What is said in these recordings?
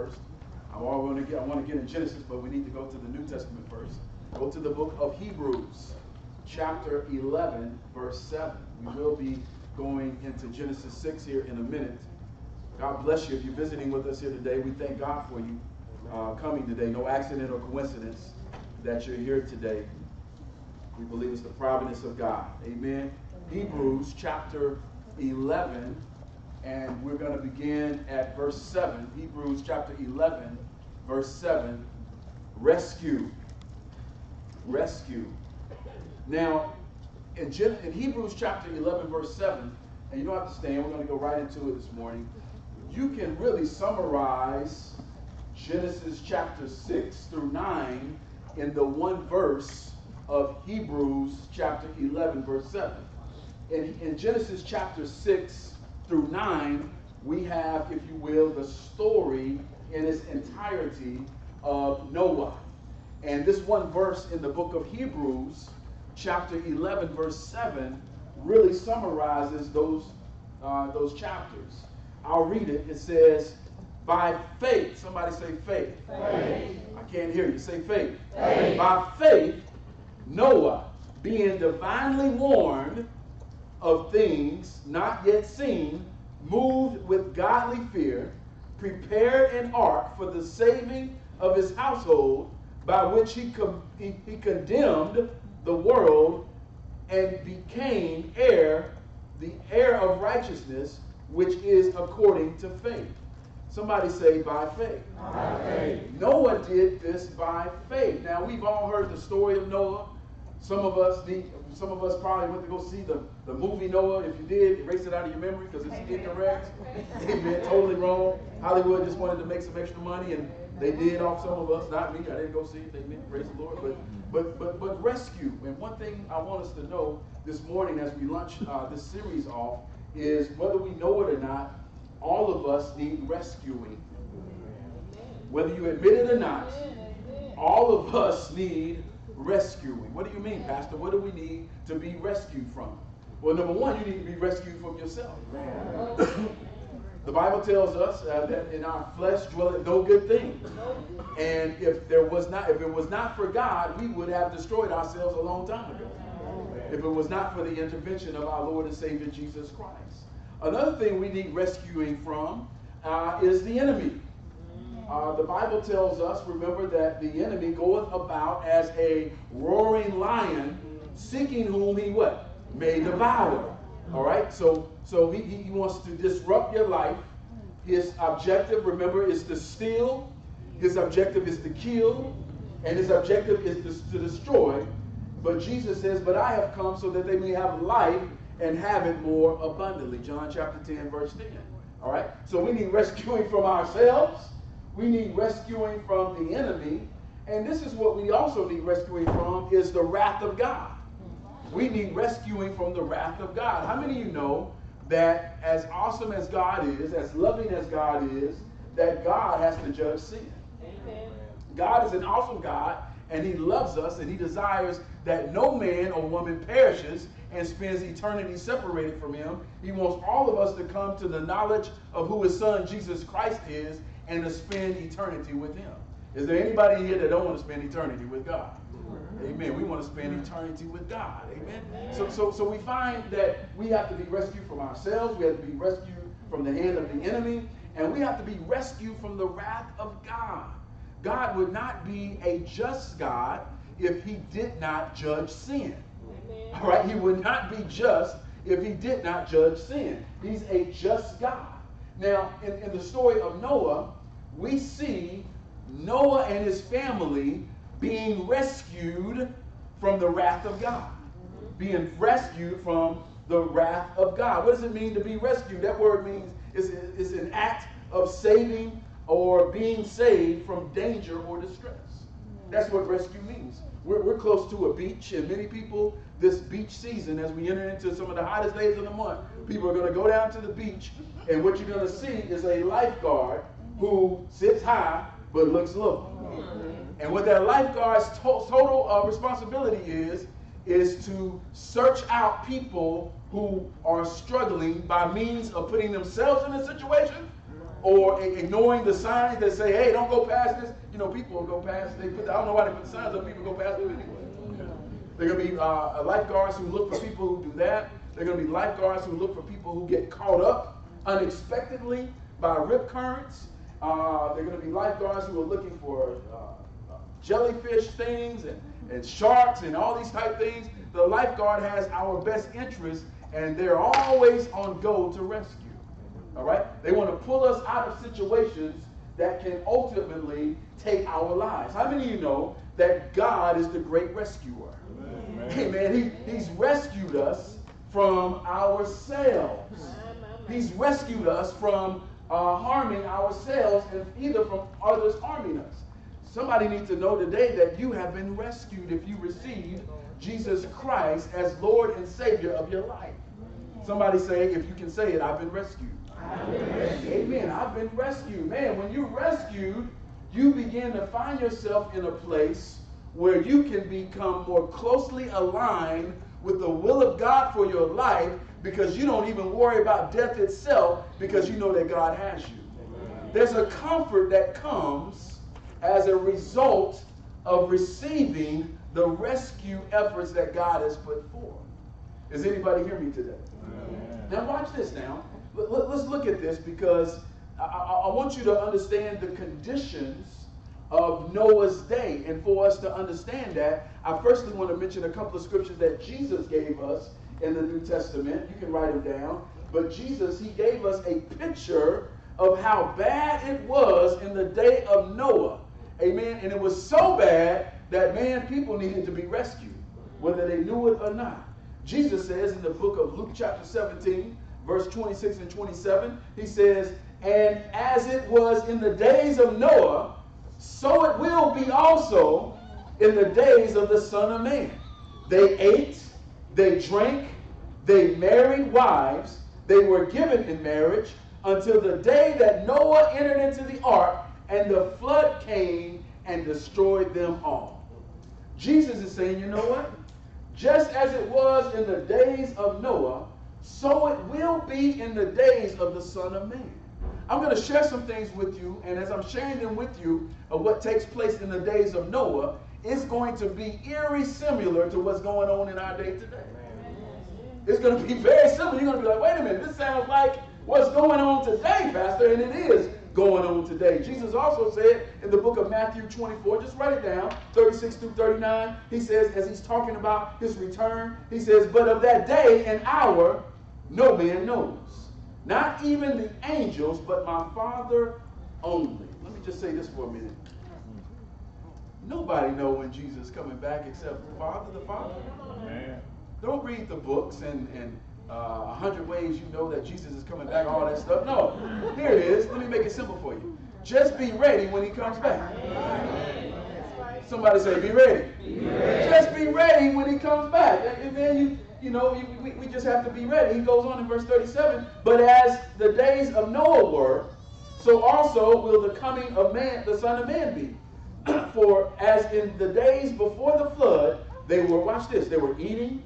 first. I want to get I want to get in Genesis, but we need to go to the New Testament first. Go to the book of Hebrews, chapter 11, verse 7. We will be going into Genesis 6 here in a minute. God bless you. If you're visiting with us here today, we thank God for you uh, coming today. No accident or coincidence that you're here today. We believe it's the providence of God. Amen. Hebrews chapter 11, and we're going to begin at verse 7. Hebrews chapter 11, verse 7. Rescue. Rescue. Now, in, in Hebrews chapter 11, verse 7, and you don't have to stand, we're going to go right into it this morning. You can really summarize Genesis chapter 6 through 9 in the one verse of Hebrews chapter 11, verse 7. In, in Genesis chapter 6 through 9, we have, if you will, the story in its entirety of Noah. And this one verse in the book of Hebrews, chapter 11, verse 7, really summarizes those, uh, those chapters. I'll read it. It says, By faith, somebody say faith. Faith. I can't hear you. Say faith. Faith. By faith, Noah, being divinely warned of things not yet seen, moved with godly fear, prepared an ark for the saving of his household, by which he, com- he, he condemned the world and became heir, the heir of righteousness, which is according to faith. Somebody say, by faith. By faith. Noah did this by faith. Now we've all heard the story of Noah. Some of us need, some of us probably went to go see the, the movie Noah. If you did, erase it out of your memory because it's incorrect. Amen. Totally wrong. Hollywood just wanted to make some extra money and they did off some of us, not me. I didn't go see it. Amen. Praise the Lord. But but but but rescue. And one thing I want us to know this morning as we launch uh, this series off is whether we know it or not, all of us need rescuing. Whether you admit it or not, all of us need rescuing. What do you mean, Pastor? What do we need to be rescued from? Well, number one, you need to be rescued from yourself. the Bible tells us uh, that in our flesh dwelleth no good thing. And if there was not, if it was not for God, we would have destroyed ourselves a long time ago. If it was not for the intervention of our Lord and Savior Jesus Christ. Another thing we need rescuing from uh, is the enemy. Uh, the Bible tells us, remember, that the enemy goeth about as a roaring lion, seeking whom he what? May devour. All right? So so he, he wants to disrupt your life. His objective, remember, is to steal. His objective is to kill. And his objective is to, to destroy. But Jesus says, But I have come so that they may have life and have it more abundantly. John chapter 10, verse 10. All right? So we need rescuing from ourselves. We need rescuing from the enemy. And this is what we also need rescuing from is the wrath of God. We need rescuing from the wrath of God. How many of you know that as awesome as God is, as loving as God is, that God has to judge sin? Amen. God is an awesome God, and He loves us, and He desires that no man or woman perishes and spends eternity separated from Him. He wants all of us to come to the knowledge of who His Son Jesus Christ is and to spend eternity with Him. Is there anybody here that don't want to spend eternity with God? Amen. We want to spend eternity with God. Amen. So, so, so we find that we have to be rescued from ourselves. We have to be rescued from the hand of the enemy, and we have to be rescued from the wrath of God. God would not be a just God if he did not judge sin. All right, he would not be just if he did not judge sin. He's a just God. Now, in, in the story of Noah, we see Noah and his family being rescued from the wrath of God. Being rescued from the wrath of God. What does it mean to be rescued? That word means it's, it's an act of saving or being saved from danger or distress. That's what rescue means. We're, we're close to a beach, and many people, this beach season, as we enter into some of the hottest days of the month, people are going to go down to the beach, and what you're going to see is a lifeguard who sits high but looks low. And what that lifeguard's to- total uh, responsibility is, is to search out people who are struggling by means of putting themselves in a situation or ignoring the signs that say, hey, don't go past this. You know, people will go past. They put. I don't know why they put the signs up. People go past it anyway. They're going to be uh, lifeguards who look for people who do that. They're going to be lifeguards who look for people who get caught up unexpectedly by rip currents. Uh, they're going to be lifeguards who are looking for uh, jellyfish things and, and sharks and all these type things. The lifeguard has our best interest, and they're always on go to rescue. All right? They want to pull us out of situations that can ultimately take our lives. How many of you know that God is the great rescuer? Amen. Hey, man, he, He's rescued us from ourselves. He's rescued us from uh, harming ourselves and either from others harming us. Somebody needs to know today that you have been rescued if you received Jesus Christ as Lord and Savior of your life. Somebody say, if you can say it, I've been rescued. Amen. I've been rescued. Man, when you're rescued, you begin to find yourself in a place where you can become more closely aligned with the will of God for your life because you don't even worry about death itself because you know that God has you. There's a comfort that comes as a result of receiving the rescue efforts that God has put forth. Is anybody hear me today? Amen. Now watch this now. Let, us look at this because I, I, I want you to understand the conditions of Noah's day. And for us to understand that, I firstly want to mention a couple of scriptures that Jesus gave us in the New Testament. You can write them down. But Jesus, he gave us a picture of how bad it was in the day of Noah. Amen. And it was so bad that, man, people needed to be rescued, whether they knew it or not. Jesus says in the book of Luke, chapter 17, verse 26 and 27, he says, And as it was in the days of Noah, so it will be also in the days of the Son of Man. They ate, they drank, they married wives, they were given in marriage until the day that Noah entered into the ark and the flood came and destroyed them all. Jesus is saying, you know what? Just as it was in the days of Noah, so it will be in the days of the Son of Man. I'm going to share some things with you, and as I'm sharing them with you of what takes place in the days of Noah, it's going to be eerie similar to what's going on in our day today. It's going to be very similar. You're going to be like, wait a minute, this sounds like what's going on today, Pastor, and it is going on today. Jesus also said in the book of Matthew 24, just write it down, 36 through 39, he says, as he's talking about his return, he says, But of that day and hour, no man knows. Not even the angels, but my Father only. Let me just say this for a minute. Nobody know when Jesus is coming back except the Father, the Father. Amen. Don't read the books and and uh, a uh, hundred ways you know that Jesus is coming back, all that stuff. No, here it is. Let me make it simple for you. Just be ready when he comes back. Somebody say, be ready. be ready. Just be ready when he comes back. And then you, you know, we, we just have to be ready. He goes on in verse 37. But as the days of Noah were, so also will the coming of man, the Son of Man be. For as in the days before the flood, they were, watch this, they were eating,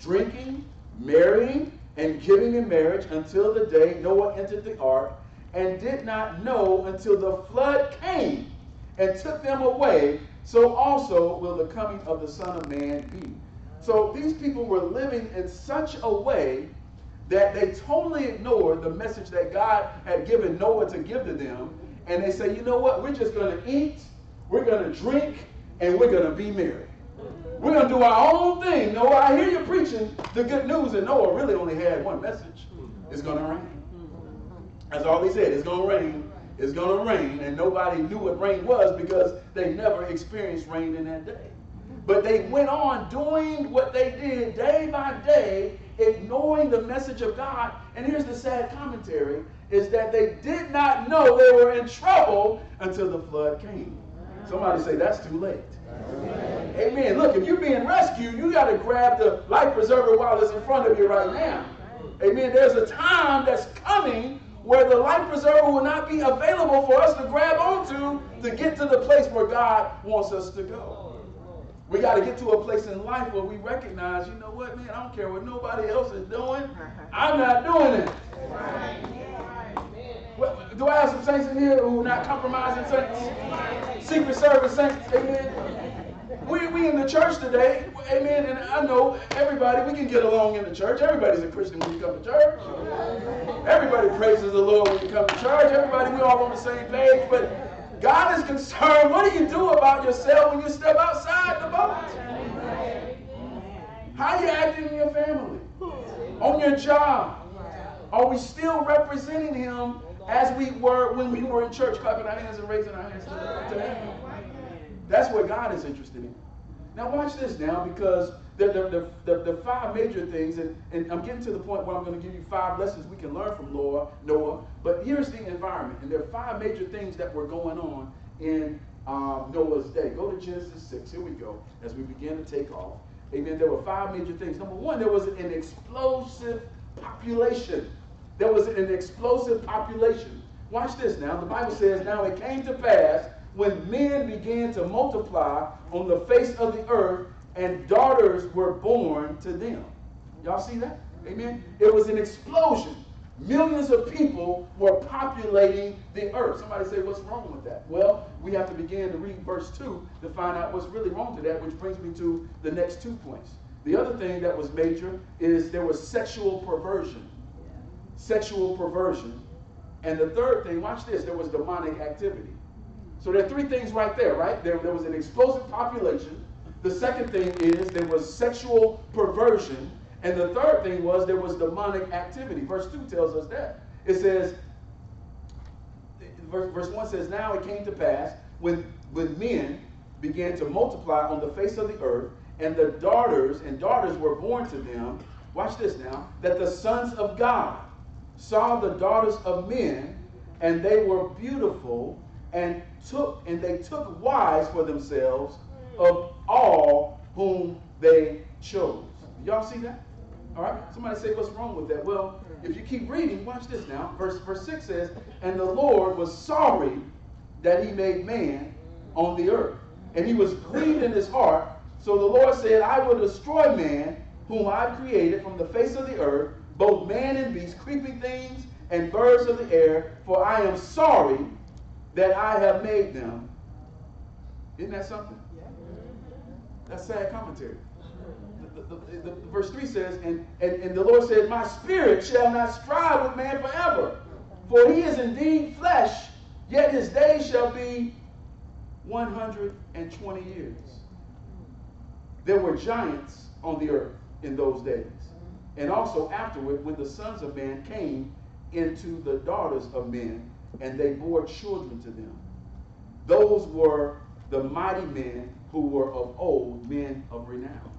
drinking, marrying, and giving in marriage until the day Noah entered the ark, and did not know until the flood came and took them away. So also will the coming of the Son of Man be. So these people were living in such a way that they totally ignored the message that God had given Noah to give to them. And they say, you know what? We're just going to eat, we're going to drink, and we're going to be merry. We're going to do our own thing. Noah, I hear you preaching the good news, and Noah really only had one message. It's going to rain. That's all he said. It's going to rain. It's going to rain. And nobody knew what rain was because they never experienced rain in that day. But they went on doing what they did day by day, ignoring the message of God. And here's the sad commentary is that they did not know they were in trouble until the flood came. Somebody say that's too late. Amen. Look, if you're being rescued, you got to grab the life preserver while it's in front of you right now. Amen. There's a time that's coming where the life preserver will not be available for us to grab onto to get to the place where God wants us to go. We got to get to a place in life where we recognize, you know what, man, I don't care what nobody else is doing. Uh-huh. I'm not doing it. Do I have some saints in here who are not compromising saints? Secret Service saints, amen. We, we in the church today, amen, and I know everybody, we can get along in the church. Everybody's a Christian when you come to church. Everybody praises the Lord when you come to church. Everybody, we all on the same page, but God is concerned. What do you do about yourself when you step outside the boat? How are you acting in your family? On your job? Are we still representing him as we were when we were in church, clapping our hands and raising our hands to him? That's what God is interested in. Now watch this now because the, the, the, the, five major things, and, and I'm getting to the point where I'm going to give you five lessons we can learn from Noah, Noah. But here's the environment, and there are five major things that were going on in um, Noah's day. Go to Genesis 6. Here we go. As we begin to take off. Amen. There were five major things. Number one, there was an explosive population. There was an explosive population. Watch this now. The Bible says, Now it came to pass when men began to multiply on the face of the earth and daughters were born to them. Y'all see that? Amen. It was an explosion. Millions of people were populating the earth. Somebody say, What's wrong with that? Well, we have to begin to read verse 2 to find out what's really wrong to that, which brings me to the next two points. The other thing that was major is there was sexual perversion. Sexual perversion. And the third thing, watch this, there was demonic activity. So there are three things right there, right? There, there was an explosive population. The second thing is there was sexual perversion. And the third thing was there was demonic activity. Verse 2 tells us that. It says, verse, verse 1 says, Now it came to pass when, when men began to multiply on the face of the earth, and the daughters and daughters were born to them. Watch this now, that the sons of God saw the daughters of men, and they were beautiful, and took and they took wives for themselves of all whom they chose. Y'all see that? All right. Somebody say, what's wrong with that? Well, if you keep reading, watch this now. Verse verse six says, and the Lord was sorry that he made man on the earth, and he was grieved in his heart. So the Lord said, I will destroy man whom I created from the face of the earth, both man and beast, creeping things and birds of the air, for I am sorry that I have made them. Isn't that something? That's sad commentary. The, the, the, verse 3 says, and, and, and the Lord said, My spirit shall not strive with man forever, for he is indeed flesh, yet his days shall be 120 years. There were giants on the earth in those days. And also afterward, when the sons of man came into the daughters of men, and they bore children to them. Those were the mighty men who were of old, men of renown.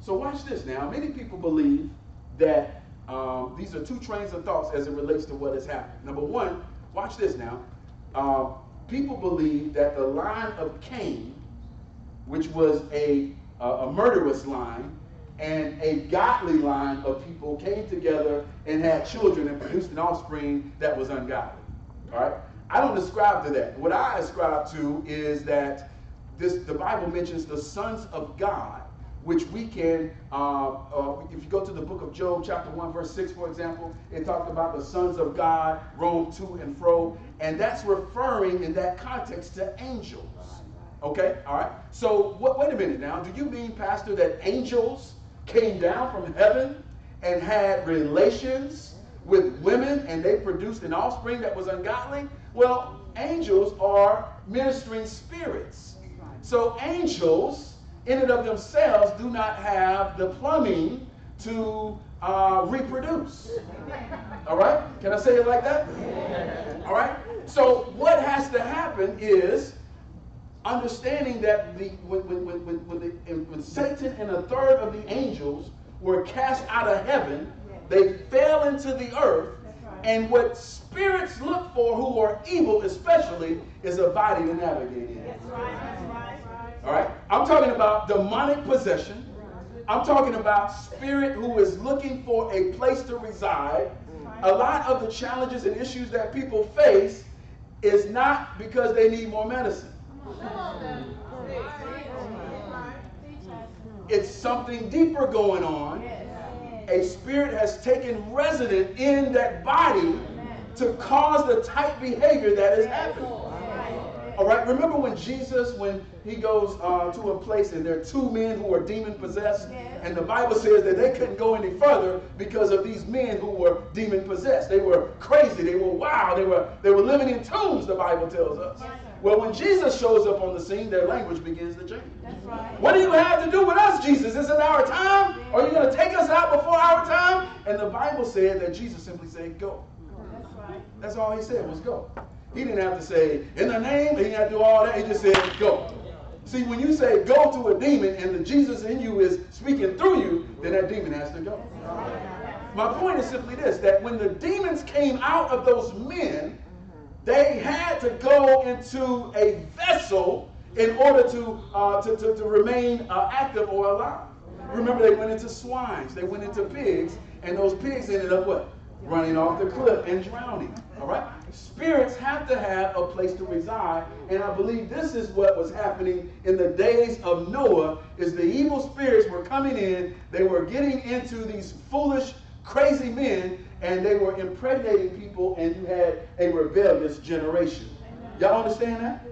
So watch this now. Many people believe that um, these are two trains of thoughts as it relates to what has happened. Number one, watch this now. Uh, people believe that the line of Cain, which was a, a murderous line, and a godly line of people came together and had children and produced an offspring that was ungodly. All right? I don't ascribe to that. What I ascribe to is that this the Bible mentions the sons of God, which we can, uh, uh, if you go to the book of Job, chapter 1, verse 6, for example, it talked about the sons of God roam to and fro, and that's referring in that context to angels. Okay? All right? So, what, wait a minute now. Do you mean, Pastor, that angels came down from heaven and had relations with women and they produced an offspring that was ungodly? Well, angels are ministering spirits. So angels, in and of themselves, do not have the plumbing to uh, reproduce. All right? Can I say it like that? All right? So what has to happen is understanding that the when, when, when, when, the, when Satan and a third of the angels were cast out of heaven, they fell into the earth. And what spirits look for who are evil, especially, is a body to navigate in. That's right, that's right. All right? I'm talking about demonic possession. I'm talking about spirit who is looking for a place to reside. A lot of the challenges and issues that people face is not because they need more medicine. It's something deeper going on a spirit has taken resident in that body to cause the type behavior that is happening. All right, remember when Jesus, when he goes uh, to a place and there are two men who are demon possessed, and the Bible says that they couldn't go any further because of these men who were demon possessed. They were crazy, they were wild, they were they were living in tombs. The Bible tells us. Well, when Jesus shows up on the scene, their language begins to change. That's right. What do you have to do with us, Jesus? Is it our time? Are you going to take us out before our time? And the Bible said that Jesus simply said, Go. That's right. That's all he said was go. He didn't have to say, in the name, he didn't have to do all that. He just said, go. See, when you say go to a demon and the Jesus in you is speaking through you, then that demon has to go. My point is simply this that when the demons came out of those men, they had to go into a vessel in order to, uh, to, to, to remain uh, active or alive. Remember, they went into swines, they went into pigs, and those pigs ended up what? Running off the cliff and drowning. All right? Spirits have to have a place to reside, and I believe this is what was happening in the days of Noah is the evil spirits were coming in, they were getting into these foolish, crazy men, and they were impregnating people, and you had a rebellious generation. Y'all understand that?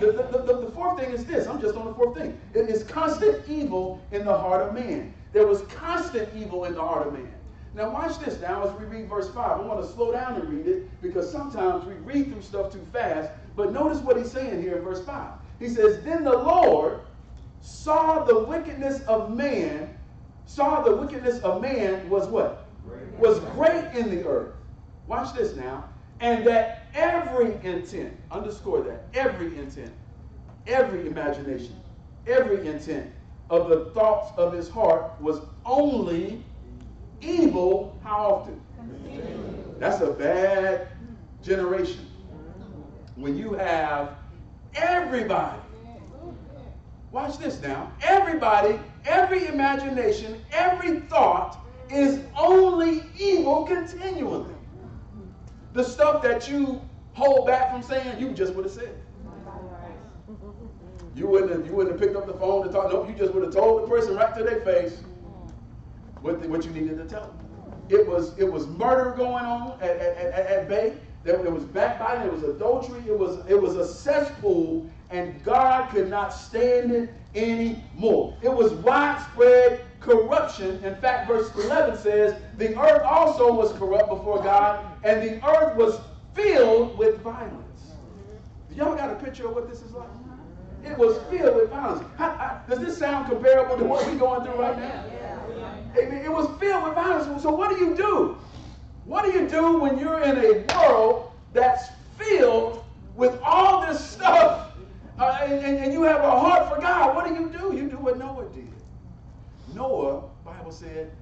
The, the, the, the fourth thing is this. I'm just on the fourth thing. It is constant evil in the heart of man. There was constant evil in the heart of man. Now watch this now as we read verse 5. I want to slow down and read it because sometimes we read through stuff too fast. But notice what he's saying here in verse 5. He says, Then the Lord saw the wickedness of man, saw the wickedness of man was what? Was great in the earth. Watch this now. And that every intent, underscore that, every intent, every imagination, every intent of the thoughts of his heart was only evil how often? That's a bad generation. When you have everybody, watch this now, everybody, every imagination, every thought is only evil continually. The stuff that you hold back from saying, you just would have said. You wouldn't have, you wouldn't have picked up the phone to talk. Nope, you just would have told the person right to their face what, the, what you needed to tell them. It was it was murder going on at, at, at, at bay. There, there was backbiting. There was adultery. It was it was a cesspool, and God could not stand it anymore. It was widespread corruption. In fact, verse 11 says, "The earth also was corrupt before God, and the earth was filled with violence." Y'all got a picture of what this is like? It was filled with violence. How, how, does this sound comparable to what we're going through right now? Amen. It was filled with violence. So what do you do? What do you do when you're in a world that's filled with all this stuff uh, and, and you have a heart for God? What do you do? You do what Noah did. Noah, Bible said,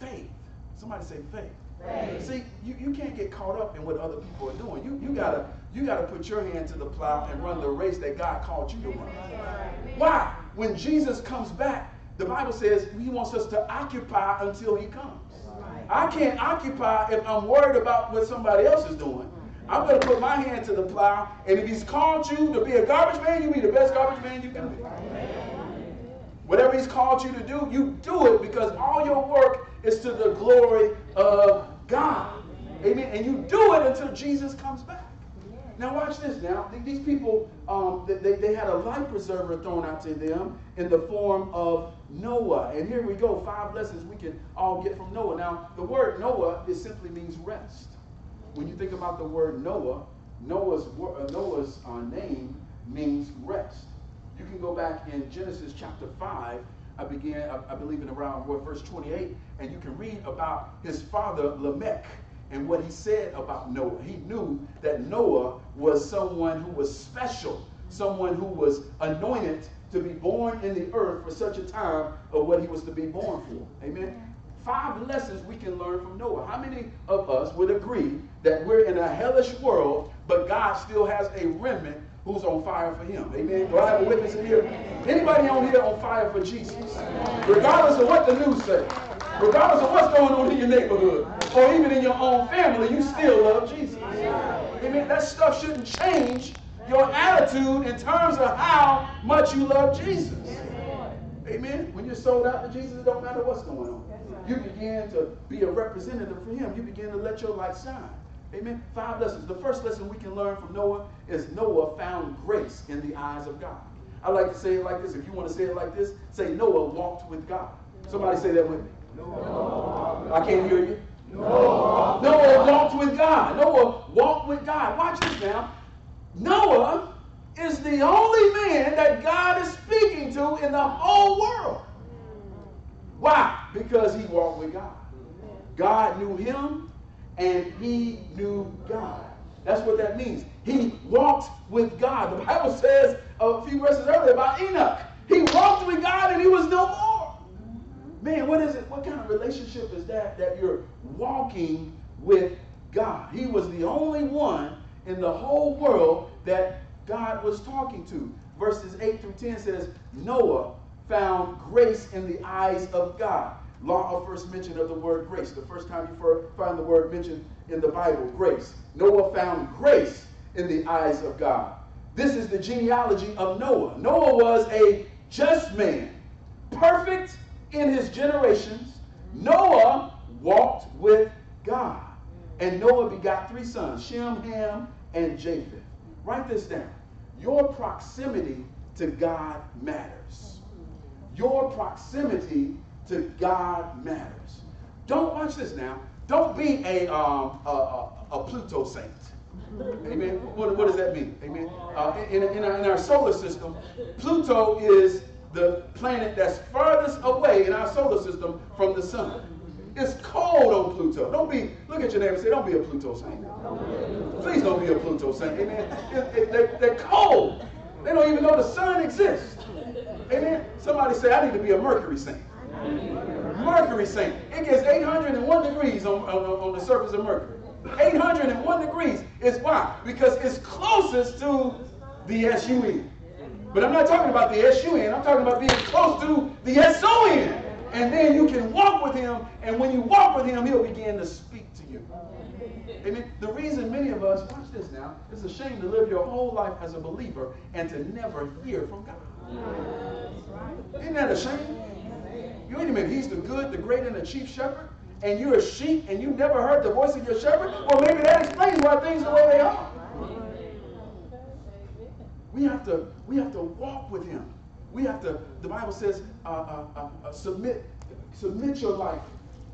faith. Somebody say faith. Faith. See, you, you can't get caught up in what other people are doing. You, you gotta you gotta put your hand to the plow and run the race that God called you to run. Why? When Jesus comes back, the Bible says he wants us to occupy until he comes. I can't occupy if I'm worried about what somebody else is doing. I'm going to put my hand to the plow, and if he's called you to be a garbage man, you be the best garbage man you can be. Whatever he's called you to do, you do it because all your work is to the glory of God. Amen. And you do it until Jesus comes back. Now watch this now. These people, um, they, they had a life preserver thrown out to them in the form of Noah. And here we go, five lessons we can all get from Noah. Now, the word Noah, it simply means rest. When you think about the word Noah, Noah's, uh, Noah's uh, name means rest. You can go back in Genesis chapter 5, I began, I, I believe in around verse 28, and you can read about his father Lamech and what he said about Noah. He knew that Noah was someone who was special, someone who was anointed to be born in the earth for such a time of what he was to be born for. Amen. Five lessons we can learn from Noah. How many of us would agree that we're in a hellish world, but God still has a remnant who's on fire for him? Amen. Do I have a witness in here? Anybody on here on fire for Jesus? Regardless of what the news says, regardless of what's going on in your neighborhood, or even in your own family, you still love Jesus. Amen. That stuff shouldn't change your attitude in terms of how much you love Jesus. Amen. When you're sold out to Jesus, it don't matter what's going on. You begin to be a representative for him. You begin to let your light shine. Amen. Five lessons. The first lesson we can learn from Noah is Noah found grace in the eyes of God. I like to say it like this. If you want to say it like this, say Noah walked with God. Somebody say that with me. Noah. I can't hear you. Noah. Noah walked with God. Noah walked with God. Watch this now. Noah is the only man that God is speaking to in the whole world. Why? Because he walked with God. God knew him and he knew God. That's what that means. He walked with God. The Bible says a few verses earlier about Enoch. He walked with God and he was no more. Man, what is it? What kind of relationship is that that you're walking with God? He was the only one in the whole world that God was talking to. Verses 8 through 10 says, Noah found grace in the eyes of God. Law of first mention of the word grace. The first time you find the word mentioned in the Bible, grace. Noah found grace in the eyes of God. This is the genealogy of Noah. Noah was a just man, perfect in his generations. Noah walked with God. And Noah begot three sons, Shem, Ham, and Japheth. Write this down. Your proximity to God matters. Your proximity to God matters. Don't watch this now. Don't be a, um, a, a, a Pluto saint. Amen. What, what, does that mean? Amen. Uh, in, in, in our solar system, Pluto is the planet that's farthest away in our solar system from the sun. It's cold on Pluto. Don't be, look at your neighbor and say, don't be a Pluto saint. Please don't be a Pluto saint. Amen. They, they're cold. They don't even know the sun exists. Amen. Somebody say, I need to be a Mercury saint. Mercury saint. It gets 801 degrees on, on, on the surface of Mercury. 801 degrees. Is why? Because it's closest to the S-U-N. But I'm not talking about the S-U-N. I'm talking about being close to the S-O-N. And then you can walk with him. And when you walk with him, he'll begin to speak to you. Amen. The reason many of us, watch this now, it's a shame to live your whole life as a believer and to never hear from God. Isn't that a shame? You wait a minute, he's the good, the great, and the chief shepherd, and you're a sheep and you never heard the voice of your shepherd? Well, maybe that explains why things are the way they are. We have to, we have to walk with him. We have to, the Bible says, uh, uh, uh, uh submit, submit your life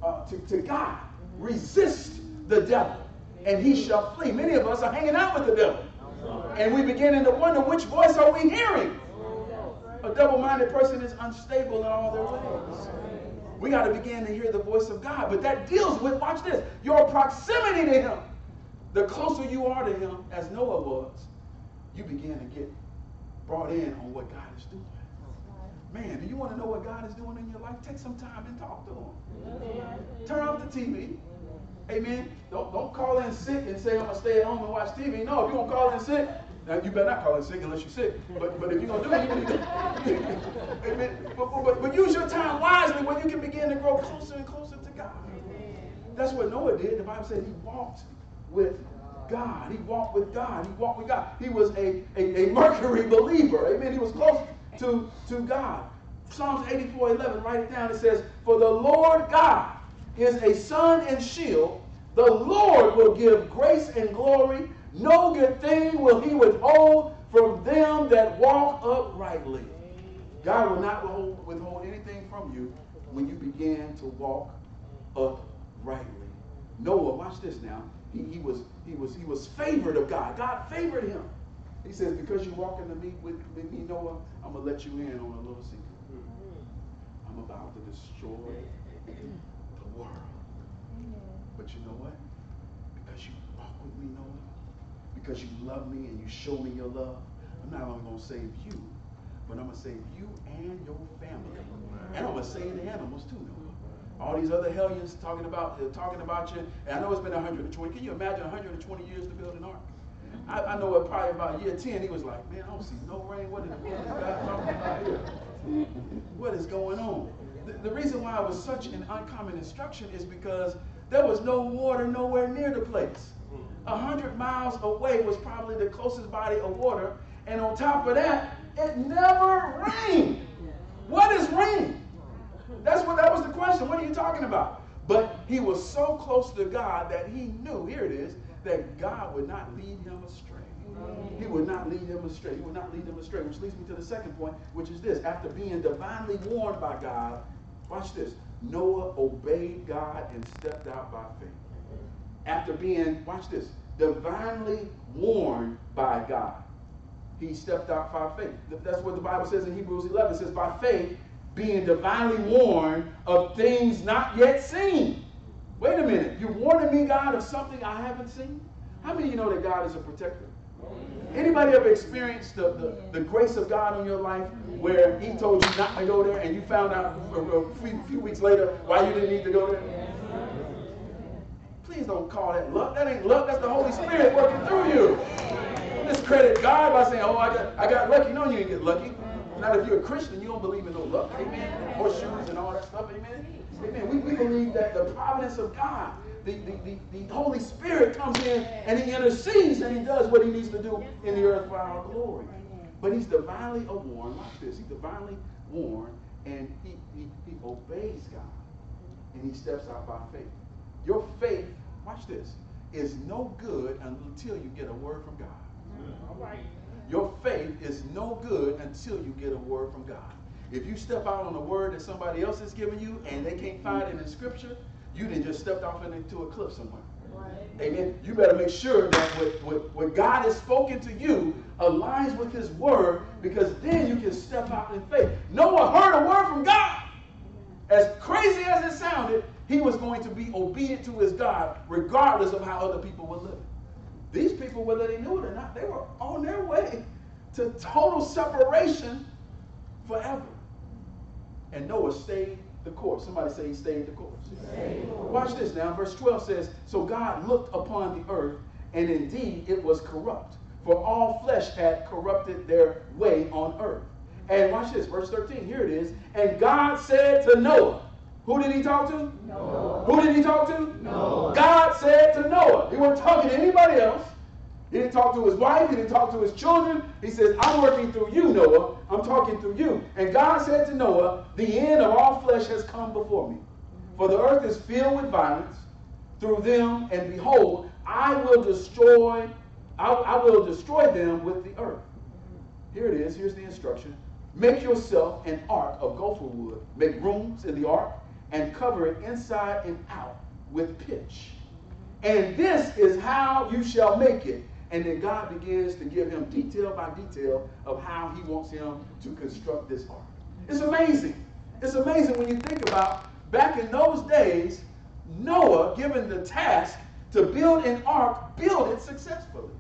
uh, to, to God. Resist the devil, and he shall flee. Many of us are hanging out with the devil. And we begin to wonder which voice are we hearing? A double-minded person is unstable in all their ways. We got to begin to hear the voice of God. But that deals with, watch this, your proximity to him. The closer you are to him, as Noah was, you begin to get brought in on what God is doing. Man, do you want to know what God is doing in your life? Take some time and talk to him. Turn off the TV. Amen. Don't, don't call in sick and say, I'm going to stay at home and watch TV. No, if you're going to call in sick, now, you better not call in sick unless you're sick. But, but if you're going to do it, you need to. Amen. But, but, but, use your time wisely when you can begin to grow closer and closer to God. That's what Noah did. The Bible said he walked with God. He walked with God. He walked with God. He was a, a, a Mercury believer. Amen. He was close to, to God. Psalms 84 11, write it down. It says, For the Lord God is a sun and shield. The Lord will give grace and glory. No good thing will he withhold from them that walk uprightly. God will not withhold, withhold anything from you when you begin to walk uprightly. Noah, watch this now. He, he, was, he, was, he was favored of God. God favored him. He says, because you're walking to me with, with me, Noah, I'm going to let you in on a little secret. Hmm. I'm about to destroy the world. But you know what? Because you walk with me, Noah, because you love me and you show me your love, I'm not only going to save you, but I'm going to save you and your family. And I'm going to save the animals too. All these other hellions talking about uh, talking about you. And I know it's been 120. Can you imagine 120 years to build an ark? I, I know it probably about year 10, he was like, man, I don't see no rain. What is, what is God talking about here? What is going on? The, the reason why it was such an uncommon instruction is because there was no water nowhere near the place. A hundred miles away was probably the closest body of water. And on top of that, it never rained. What is rain? That's what that was the question. What are you talking about? But he was so close to God that he knew, here it is, that God would not lead him astray. He would not lead him astray. He would not lead him astray. Which leads me to the second point, which is this. After being divinely warned by God, watch this. Noah obeyed God and stepped out by faith. After being, watch this, divinely warned by God, he stepped out by faith. That's what the Bible says in Hebrews 11. It says, by faith, being divinely warned of things not yet seen. Wait a minute. You're warning me, God, of something I haven't seen? How many of you know that God is a protector? Anybody ever experienced the, the, the, grace of God in your life where He told you not to go there and you found out a, few, few, weeks later why you didn't need to go there? Please don't call that luck. That ain't luck. That's the Holy Spirit working through you. Don't discredit God by saying, oh, I got, I got lucky. No, you didn't get lucky. Not if you're a Christian, you don't believe in no luck. Amen. Horseshoes and all that stuff. Amen. Amen. We, we believe that the providence of God the, the, the, the, Holy Spirit comes in and he intercedes and he does what he needs to do in the earth for our glory. But he's divinely warned. Watch this. He's divinely warned and he, he, he obeys God and he steps out by faith. Your faith, watch this, is no good until you get a word from God. All right. Your faith is no good until you get a word from God. If you step out on a word that somebody else has given you and they can't find it in Scripture, you didn't just stepped off into a cliff somewhere. Right. Amen. You better make sure that what, what, what God has spoken to you aligns with his word because then you can step out in faith. Noah heard a word from God. As crazy as it sounded, he was going to be obedient to his God regardless of how other people were living. These people, whether they knew it or not, they were on their way to total separation forever. And Noah stayed the course. Somebody say he stayed the course. Stayed the course. Watch this now. Verse 12 says, So God looked upon the earth, and indeed it was corrupt, for all flesh had corrupted their way on earth. And watch this, verse 13. Here it is. And God said to Noah, who did he talk to? Noah. Who did he talk to? Noah. God said to Noah. He wasn't talking to anybody else. He didn't talk to his wife. He didn't talk to his children. He says, I'm working through you, Noah. I'm talking through you. And God said to Noah, The end of all flesh has come before me. For the earth is filled with violence through them, and behold, I will destroy, I, I will destroy them with the earth. Here it is. Here's the instruction. Make yourself an ark of gopher wood. Make rooms in the ark and cover it inside and out with pitch. And this is how you shall make it and then God begins to give him detail by detail of how he wants him to construct this ark. It's amazing. It's amazing when you think about back in those days, Noah given the task to build an ark, build it successfully.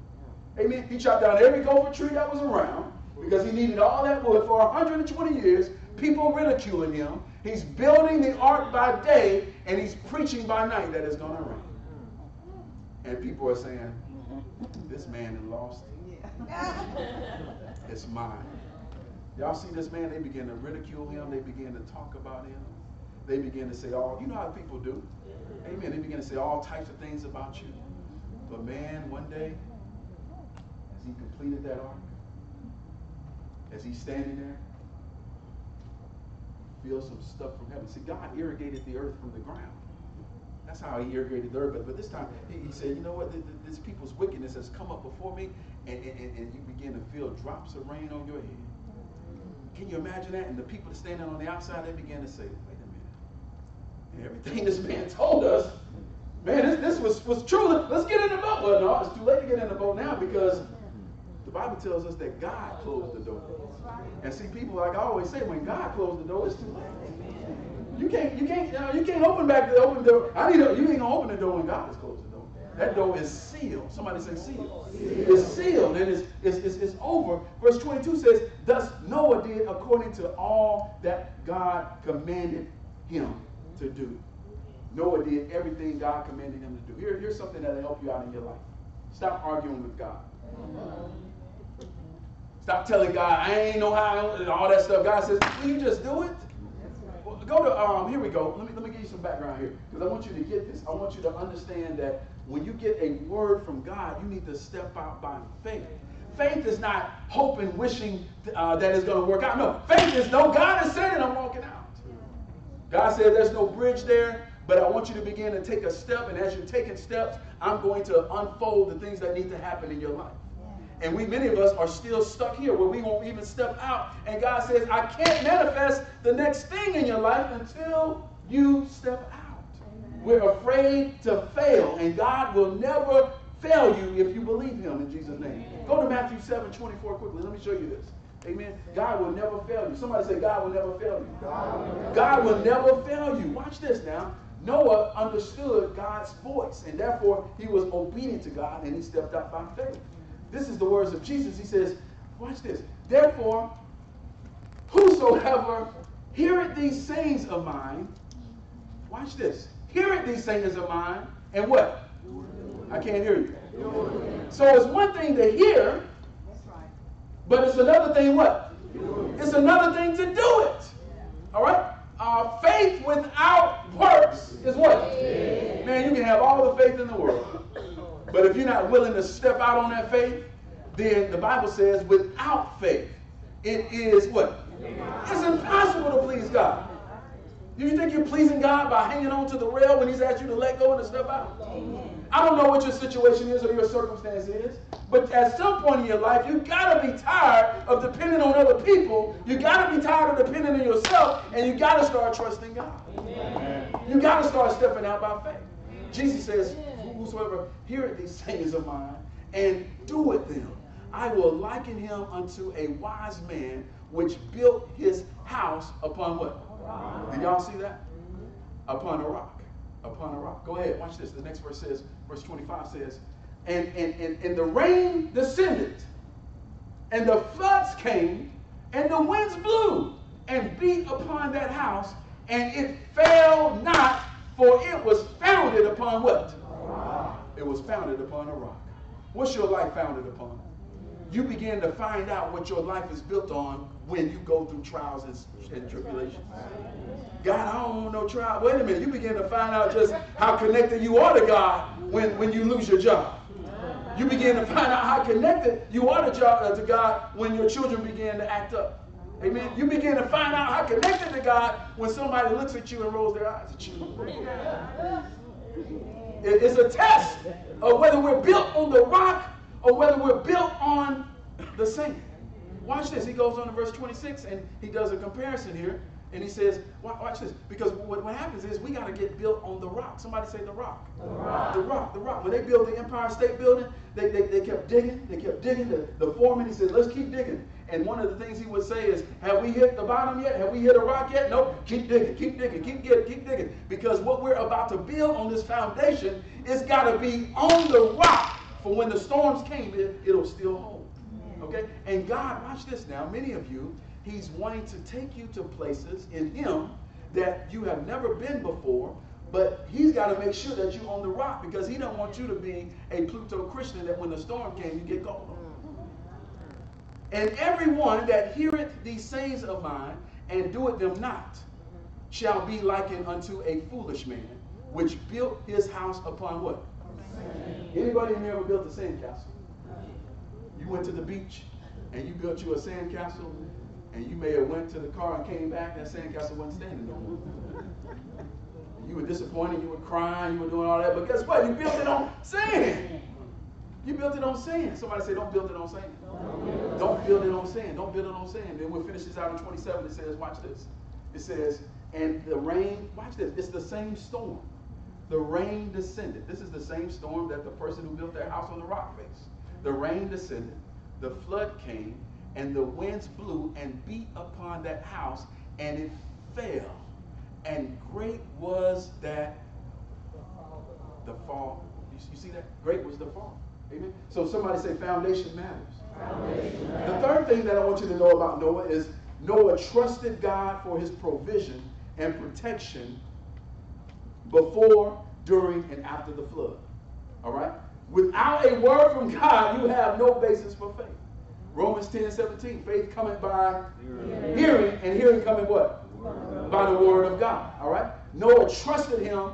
Amen. He chopped down every gopher tree that was around because he needed all that wood for 120 years. People ridiculing him. He's building the ark by day and he's preaching by night that it's going to rain. And people are saying, this man is lost it's mine. Y'all see this man? They begin to ridicule him. They begin to talk about him. They begin to say all, you know how people do. Amen. They begin to say all types of things about you. But man, one day, as he completed that ark, as he's standing there, feels some stuff from heaven. See, God irrigated the earth from the ground. That's how he irrigated the earth. But, but this time, he, he said, you know what? This people's wickedness has come up before me, and, and, and you begin to feel drops of rain on your head. Can you imagine that? And the people standing on the outside, they began to say, wait a minute. everything this man told us, man, this, this was, was true. Let's get in the boat. Well, no, it's too late to get in the boat now because the Bible tells us that God closed the door. And see, people, like I always say, when God closed the door, it's too late. You can't, you can't, you, know, you can't open back the open door. I need a, you ain't gonna open the door when God is closed the door. That door is sealed. Somebody say sealed. It's sealed and it's, it's, it's, it's over. Verse 22 says, Thus Noah did according to all that God commanded him to do. Noah did everything God commanded him to do. Here, here's something that'll help you out in your life. Stop arguing with God. Stop telling God, I ain't know how, and all that stuff. God says, Will you just do it? go to um, here we go. Let me let me give you some background here because I want you to get this. I want you to understand that when you get a word from God, you need to step out by faith. Faith is not hoping, wishing uh, that it's going to work out. No, faith is no. God has said it. I'm walking out. God said there's no bridge there. but I want you to begin to take a step. And as you're taking steps, I'm going to unfold the things that need to happen in your life. And we, many of us, are still stuck here where we won't even step out. And God says, I can't manifest the next thing in your life until you step out. We're afraid to fail, and God will never fail you if you believe Him in Jesus' name. Go to Matthew 7 24 quickly. Let me show you this. Amen. God will never fail you. Somebody say, God will never fail you. God will never fail you. Watch this now. Noah understood God's voice, and therefore he was obedient to God and he stepped out by faith. This is the words of Jesus. He says, Watch this. Therefore, whosoever heareth these sayings of mine, watch this, heareth these sayings of mine, and what? I can't hear you. So it's one thing to hear, but it's another thing what? It's another thing to do it. All right? Uh, faith without works is what? Man, you can have all the faith in the world. But if you're not willing to step out on that faith, then the Bible says without faith, it is what? It's impossible to please God. Do you think you're pleasing God by hanging on to the rail when He's asked you to let go and to step out? I don't know what your situation is or your circumstance is, but at some point in your life, you gotta be tired of depending on other people. You gotta be tired of depending on yourself, and you gotta start trusting God. Amen. You gotta start stepping out by faith. Jesus says, Whosoever heareth these sayings of mine and doeth them, I will liken him unto a wise man which built his house upon what? Did y'all see that? Upon a rock. Upon a rock. Go ahead, watch this. The next verse says, verse 25 says, and, and, and, and the rain descended, and the floods came, and the winds blew and beat upon that house, and it fell not, for it was founded upon what? It was founded upon a rock. What's your life founded upon? You begin to find out what your life is built on when you go through trials and, and tribulations. God, I don't want no trial. Wait a minute. You begin to find out just how connected you are to God when, when you lose your job. You begin to find out how connected you are to, job, uh, to God when your children begin to act up. Amen. You begin to find out how connected to God when somebody looks at you and rolls their eyes at you. It's a test of whether we're built on the rock or whether we're built on the sand. Watch this. He goes on to verse 26 and he does a comparison here. And he says, watch this. Because what, what happens is we got to get built on the rock. Somebody say the rock. The rock. The rock. The rock. When they built the Empire State Building, they, they, they kept digging. They kept digging. The, the foreman, he said, let's keep digging. And one of the things he would say is, have we hit the bottom yet? Have we hit a rock yet? Nope. Keep digging. Keep digging. Keep digging. Keep digging. Because what we're about to build on this foundation is got to be on the rock. For when the storms came, it, it'll still hold. Okay? And God, watch this now. Many of you, He's wanting to take you to places in Him that you have never been before, but He's got to make sure that you're on the rock because He don't want you to be a Pluto Christian that when the storm came, you get caught And everyone that heareth these sayings of mine and doeth them not shall be likened unto a foolish man, which built his house upon what? Anybody in here ever built a sandcastle? You went to the beach and you built you a sandcastle and you may have went to the car and came back, and that sandcastle wasn't standing no more. You were disappointed, you were crying, you were doing all that, but guess what? You built it on sand. You built it on sand. Somebody say, don't build it on sand. Don't build it on sand. Don't build it on sand. Then we'll finish this out in 27. It says, watch this. It says, and the rain, watch this, it's the same storm. The rain descended. This is the same storm that the person who built their house on the rock faced. The rain descended, the flood came, and the winds blew and beat upon that house, and it fell. And great was that the fall. You, you see that? Great was the fall. Amen. So somebody say foundation matters. foundation matters. The third thing that I want you to know about Noah is Noah trusted God for his provision and protection before, during, and after the flood. All right? Without a word from God, you have no basis for faith. Romans 10 17. Faith coming by hearing, hearing and hearing coming what? By the word of God. All right? Noah trusted him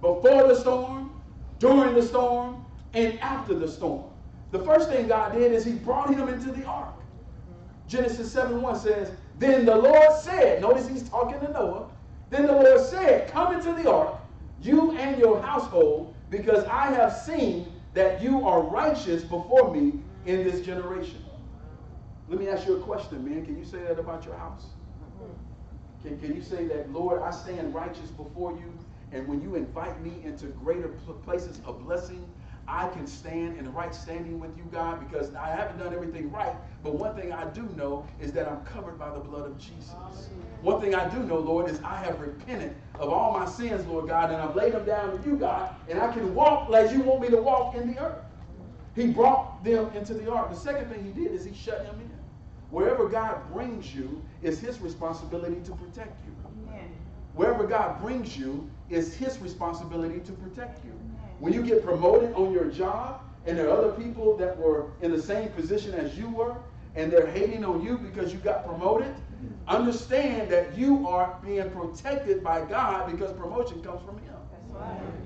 before the storm, during the storm, and after the storm. The first thing God did is he brought him into the ark. Genesis 7 1 says, Then the Lord said, notice he's talking to Noah. Then the Lord said, Come into the ark, you and your household, because I have seen that you are righteous before me in this generation. Let me ask you a question, man. Can you say that about your house? Can, can you say that, Lord, I stand righteous before you, and when you invite me into greater places of blessing, I can stand in the right standing with you, God, because I haven't done everything right. But one thing I do know is that I'm covered by the blood of Jesus. One thing I do know, Lord, is I have repented of all my sins, Lord God, and I've laid them down with you, God, and I can walk as you want me to walk in the earth. He brought them into the ark. The second thing he did is he shut him in. Wherever God brings you, it's his responsibility to protect you. Amen. Wherever God brings you, it's his responsibility to protect you. When you get promoted on your job, and there are other people that were in the same position as you were, and they're hating on you because you got promoted, mm-hmm. understand that you are being protected by God because promotion comes from Him.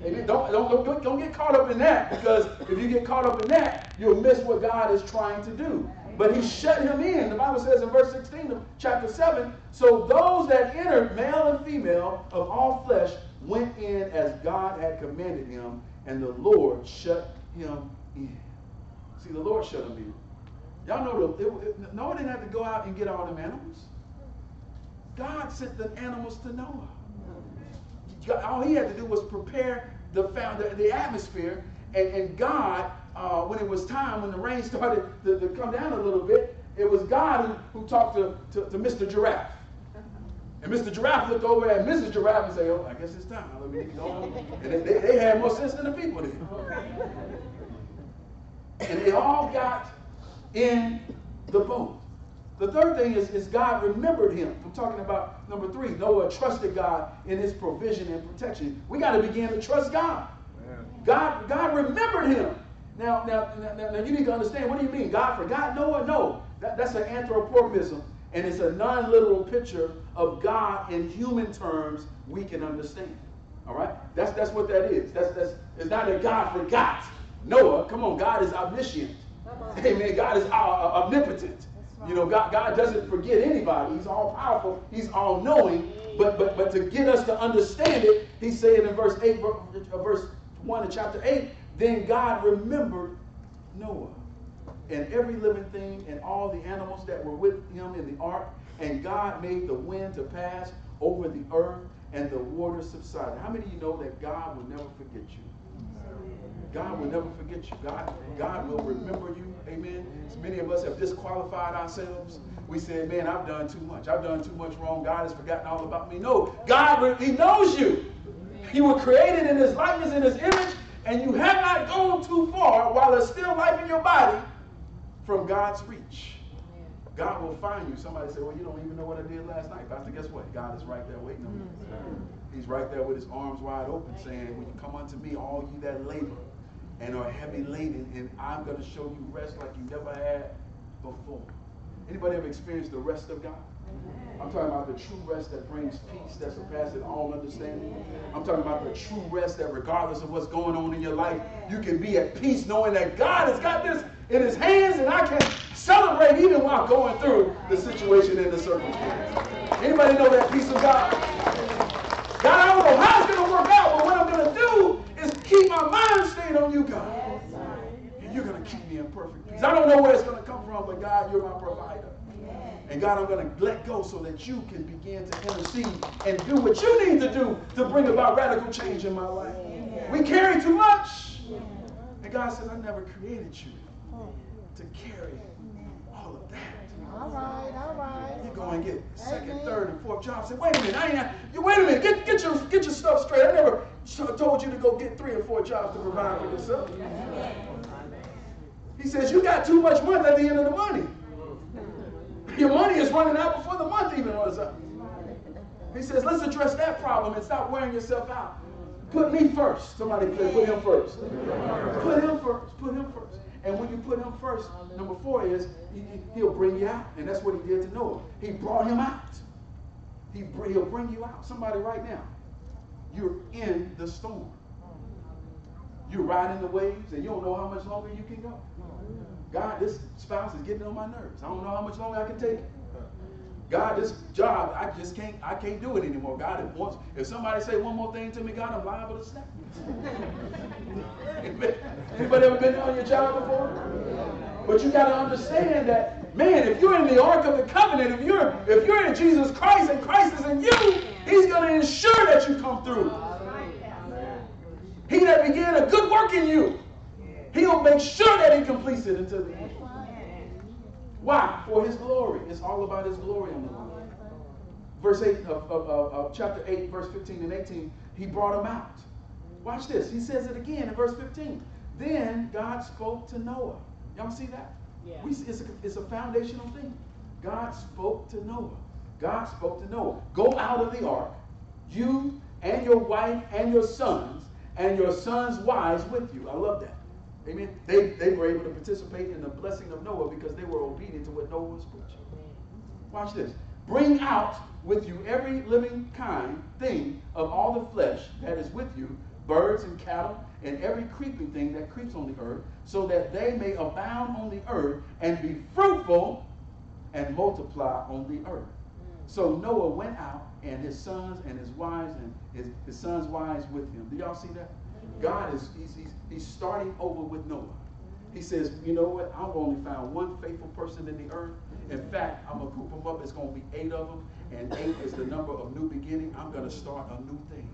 Amen. Don't, don't, don't, don't get caught up in that because if you get caught up in that, you'll miss what God is trying to do. But he shut him in. The Bible says in verse 16 of chapter 7 So those that entered, male and female, of all flesh, went in as God had commanded him, and the Lord shut him in. See, the Lord shut him in. Y'all know the, it, it, Noah didn't have to go out and get all them animals. God sent the animals to Noah. All he had to do was prepare the, the, the atmosphere, and, and God, uh, when it was time, when the rain started to, to, come down a little bit, it was God who, who talked to, to, to Mr. Giraffe. And Mr. Giraffe looked over at Mrs. Giraffe and said, Oh, I guess it's time. Let me go And they, they had more sense than the people did. And they all got in the boat. The third thing is, is God remembered him. I'm talking about number three. Noah trusted God in his provision and protection. We got to begin to trust God. God, God remembered him. Now, now, now, now, you need to understand. What do you mean? God forgot Noah? No, that, that's an anthropomorphism, and it's a non-literal picture of God in human terms we can understand. All right, that's that's what that is. That's that's. It's not that God forgot Noah. Come on, God is omniscient. Amen. God is uh, uh, omnipotent. You know, God, God doesn't forget anybody. He's all powerful. He's all knowing. But but but to get us to understand it, he's saying in verse 8, uh, verse 1 of chapter 8, then God remembered Noah and every living thing and all the animals that were with him in the ark. And God made the wind to pass over the earth and the water subsided. How many of you know that God will never forget you? God will never forget you. God, God will remember you. Amen. So many of us have disqualified ourselves. We say, man, I've done too much. I've done too much wrong. God has forgotten all about me. No, God, He knows you. You were created in His likeness, in His image, and you have not gone too far while there's still life in your body from God's reach. God will find you. Somebody say, well, you don't even know what I did last night. Pastor, guess what? God is right there waiting on you. He's right there with his arms wide open saying, when you come unto me, all you that labor and are heavy laden, and I'm going to show you rest like you never had before. Anybody ever experienced the rest of God? I'm talking about the true rest that brings peace that surpasses all understanding. I'm talking about the true rest that regardless of what's going on in your life, you can be at peace knowing that God has got this in his hands and I can celebrate even while going through the situation and the circumstance. Anybody know that peace of God? God, I don't know how it's going to work out, but what I'm going to do is keep my mind stayed on you, God. And you're going to keep me in perfect peace. I don't know where it's going to come from, but God, you're my provider. And God, I'm going to let go so that you can begin to intercede and do what you need to do to bring about radical change in my life. We carry too much. And God says, I never created you to carry all of that. All right, all right. You go and get second, Amen. third, and fourth job. Say, wait a minute, I ain't. You wait a minute. Get get your get your stuff straight. I never told you to go get three or four jobs to provide for yourself. He says you got too much money at the end of the money. Your money is running out before the month even runs up. He says, let's address that problem and stop wearing yourself out. Put me first. Somebody say, put him first. Put him first. Put him first. And when you put him first, number four is he, will bring you out. And that's what he did to Noah. He brought him out. He, he'll bring you out. Somebody right now, you're in the storm. You're riding the waves and you don't know how much longer you can go. God, this spouse is getting on my nerves. I don't know how much longer I can take it. God, this job, I just can't, I can't do it anymore. God, if once, if somebody say one more thing to me, God, I'm liable to snap Anybody ever been on your job before? But you got to understand that, man, if you're in the Ark of the Covenant, if you're if you're in Jesus Christ and Christ is in you, He's going to ensure that you come through. He that began a good work in you, He'll make sure that He completes it until the end. Why? For His glory. It's all about His glory on the line. Verse 8 of, of, of, chapter 8, verse 15 and 18, He brought them out. Watch this. He says it again in verse 15. Then God spoke to Noah. Y'all see that? Yeah. We, it's, a, it's a foundational thing. God spoke to Noah. God spoke to Noah. Go out of the ark, you and your wife and your sons, and your sons' wives with you. I love that. Amen. They, they were able to participate in the blessing of Noah because they were obedient to what Noah was preaching. Watch this. Bring out with you every living kind thing of all the flesh that is with you, birds and cattle, and every creeping thing that creeps on the earth, so that they may abound on the earth and be fruitful and multiply on the earth. Mm. So Noah went out, and his sons and his wives and his, his sons' wives with him. Do y'all see that? God is he's, he's, he's starting over with Noah. He says, you know what? I've only found one faithful person in the earth. In fact, I'm going to group them up. It's going to be eight of them. And eight is the number of new beginning. I'm going to start a new thing.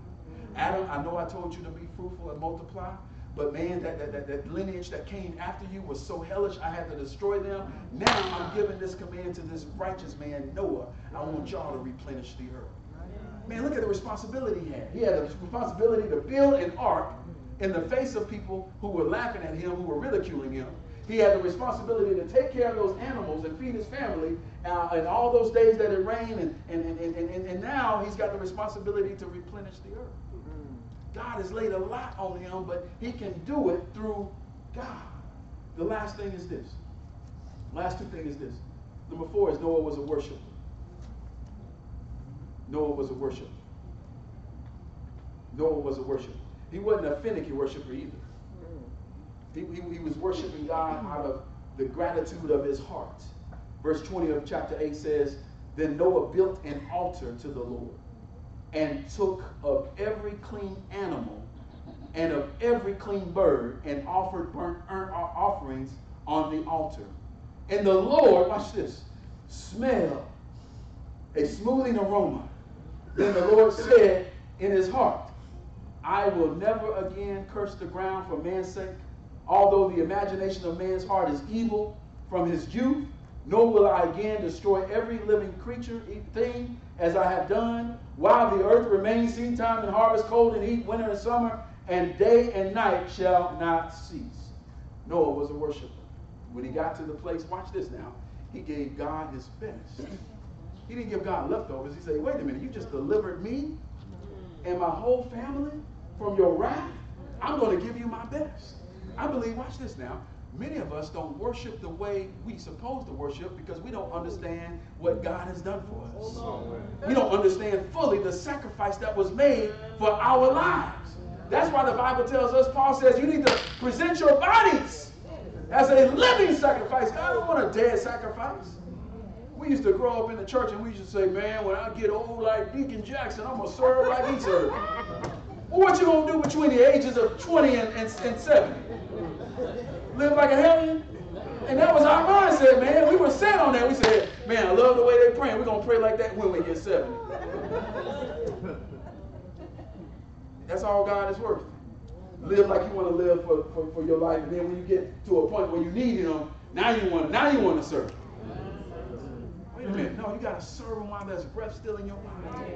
Adam, I know I told you to be fruitful and multiply, but man, that, that, that, that, lineage that came after you was so hellish, I had to destroy them. Now I'm giving this command to this righteous man, Noah. I want y'all to replenish the earth. Man, look at the responsibility he had. He had the responsibility to build an ark in the face of people who were laughing at him, who were ridiculing him. He had the responsibility to take care of those animals and feed his family uh, and all those days that it rained. And, and, and, and, and now he's got the responsibility to replenish the earth. God has laid a lot on him, but he can do it through God. The last thing is this. Last two things is this. Number four is Noah was a worshiper. Noah was a worshiper. Noah was a worshiper. He wasn't a finicky worshiper either. Mm. He, he, he, was worshiping God out of the gratitude of his heart. Verse 20 of chapter 8 says, Then Noah built an altar to the Lord and took of every clean animal and of every clean bird and offered burnt offerings on the altar. And the Lord, watch this, smelled a smoothing aroma. Then the Lord said in his heart, I will never again curse the ground for man's sake, although the imagination of man's heart is evil from his youth, nor will I again destroy every living creature, thing, as I have done, while the earth remains seed time and harvest, cold and heat, winter and summer, and day and night shall not cease. Noah was a worshiper. When he got to the place, watch this now, he gave God his best. He didn't give God leftovers. He said, wait a minute, you just delivered me and my whole family from your wrath. I'm going to give you my best. I believe, watch this now, many of us don't worship the way we supposed to worship because we don't understand what God has done for us. We don't understand fully the sacrifice that was made for our lives. That's why the Bible tells us, Paul says, you need to present your bodies as a living sacrifice. God don't want a dead sacrifice. We used to grow up in the church and we used to say, man, when I get old like Deacon Jackson, I'm going to serve like he served. Well, what you going to do between the ages of 20 and, and, and 70? live like a hellion? And that was our mindset, man. We were set on that. We said, man, I love the way they pray. We're going to pray like that when we get 70. That's all God is worth. Live like you want to live for, for, for your life. And then when you get to a point where you need him, now you want, now you want to serve. Wait a minute. No, you got to serve him while there's breath still in your body.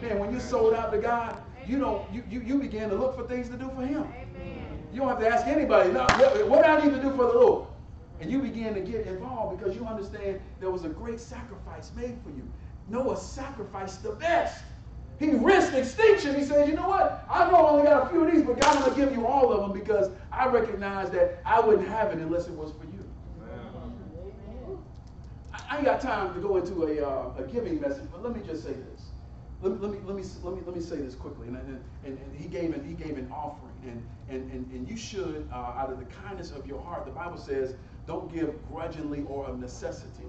Man, when you're sold out to God, you don't you, you, you begin to look for things to do for him. You don't have to ask anybody, no, what, what I need to do for the Lord? And you begin to get involved because you understand there was a great sacrifice made for you. Noah sacrificed the best. He risked extinction. He said, you know what? I know I only got a few of these, but God, I'm going to give you all of them because I recognize that I wouldn't have it unless it was for you. I ain't got time to go into a, uh, a giving message, but let me just say this. Let, let, me, let, me, let, me, let me say this quickly. And, and, and, he, gave an, he gave an offering. And, and, and, and you should, uh, out of the kindness of your heart, the Bible says, don't give grudgingly or of necessity.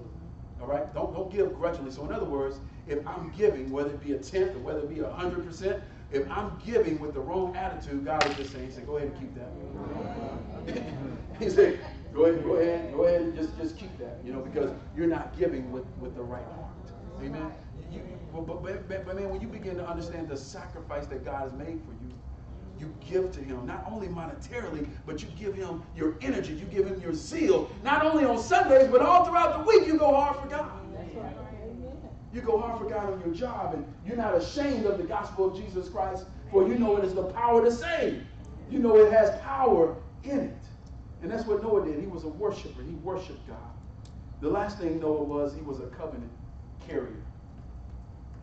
All right? Don't, don't give grudgingly. So, in other words, if I'm giving, whether it be a tenth or whether it be a hundred percent, if I'm giving with the wrong attitude, God is just saying, He said, go ahead and keep that. he said, go ahead, go ahead, go ahead and just, just keep that, you know, because you're not giving with, with the right heart. Amen. You, but, but, but, but man, when you begin to understand the sacrifice that God has made for you, you give to him, not only monetarily, but you give him your energy, you give him your zeal, not only on Sundays, but all throughout the week, you go hard for God. You go hard for God on your job, and you're not ashamed of the gospel of Jesus Christ, for you know it is the power to save. You know it has power in it. And that's what Noah did. He was a worshiper, he worshiped God. The last thing Noah was, he was a covenant carrier.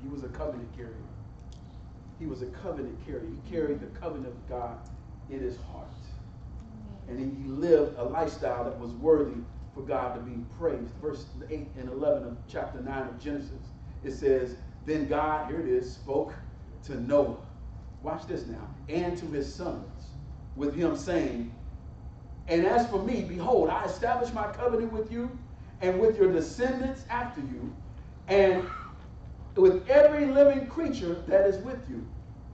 He was a covenant carrier. He was a covenant carrier. He carried the covenant of God in his heart. And he lived a lifestyle that was worthy for God to be praised. Verse 8 and 11 of chapter 9 of Genesis, it says, Then God, here it is, spoke to Noah. Watch this now. And to his sons, with him saying, And as for me, behold, I establish my covenant with you and with your descendants after you, and with every living creature that is with you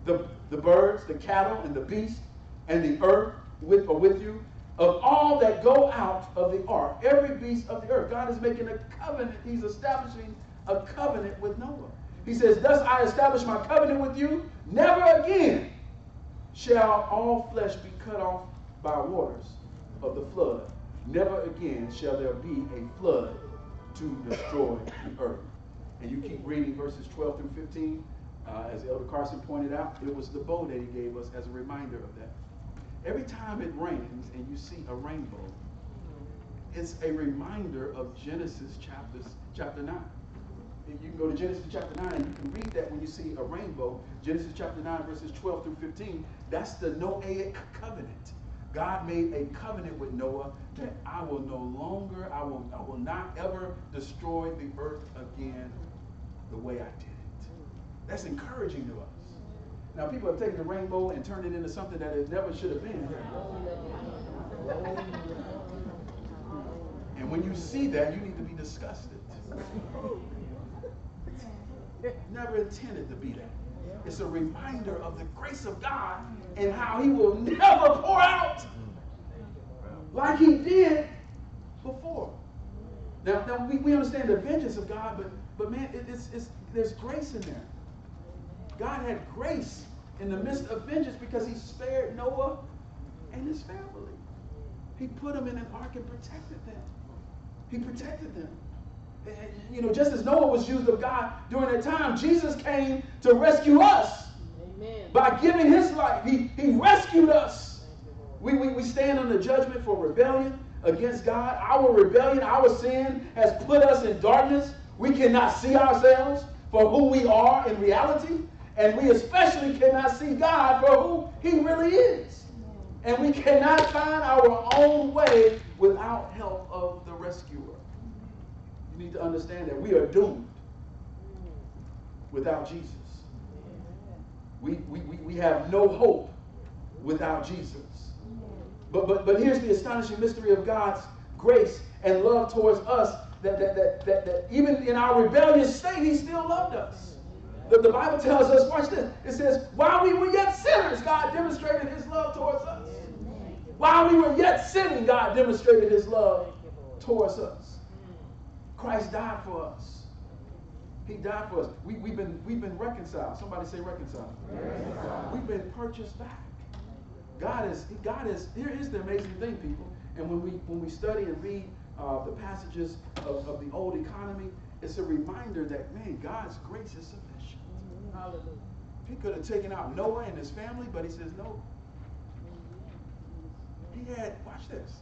the, the birds, the cattle, and the beasts, and the earth with or with you, of all that go out of the ark, every beast of the earth. God is making a covenant. He's establishing a covenant with Noah. He says, Thus I establish my covenant with you. Never again shall all flesh be cut off by waters of the flood. Never again shall there be a flood to destroy the earth. And you keep reading verses 12 through 15. Uh, as Elder Carson pointed out, it was the bow that he gave us as a reminder of that. Every time it rains and you see a rainbow, it's a reminder of Genesis chapters, chapter 9. You can go to Genesis chapter 9 and you can read that when you see a rainbow. Genesis chapter 9, verses 12 through 15. That's the Noahic covenant. God made a covenant with Noah that I will no longer, I will, I will not ever destroy the earth again the way I did it. That's encouraging to us. Now, people have taken the rainbow and turned it into something that it never should have been. And when you see that, you need to be disgusted. never intended to be that. It's a reminder of the grace of God and how He will never pour out like He did before. Now, now we, we understand the vengeance of God, but but man, it, it's, it's, there's grace in there. God had grace in the midst of vengeance because He spared Noah and his family. He put them in an ark and protected them. He protected them. And, you know, just as Noah was used of God during that time, Jesus came to rescue us Amen. by giving his life. He, he rescued us. We, we, we stand under judgment for rebellion against God. Our rebellion, our sin has put us in darkness. We cannot see ourselves for who we are in reality. And we especially cannot see God for who he really is. And we cannot find our own way without help of the rescuer. You need to understand that we are doomed without Jesus. We, we, we we have no hope without Jesus. But, but, but here's the astonishing mystery of God's grace and love towards us that, that, that, that, that even in our rebellious state, He still loved us. The, the Bible tells us, watch this, it says, while we were yet sinners, God demonstrated His love towards us. While we were yet sinning, God demonstrated His love towards us. Christ died for us. He died for us. We, we've, been, we've been reconciled. Somebody say reconciled. reconciled. We've been purchased back. God is, God is, here is the amazing thing, people. And when we when we study and read uh, the passages of, of the old economy, it's a reminder that, man, God's grace is sufficient. Hallelujah. He could have taken out Noah and his family, but he says, no. He had, watch this,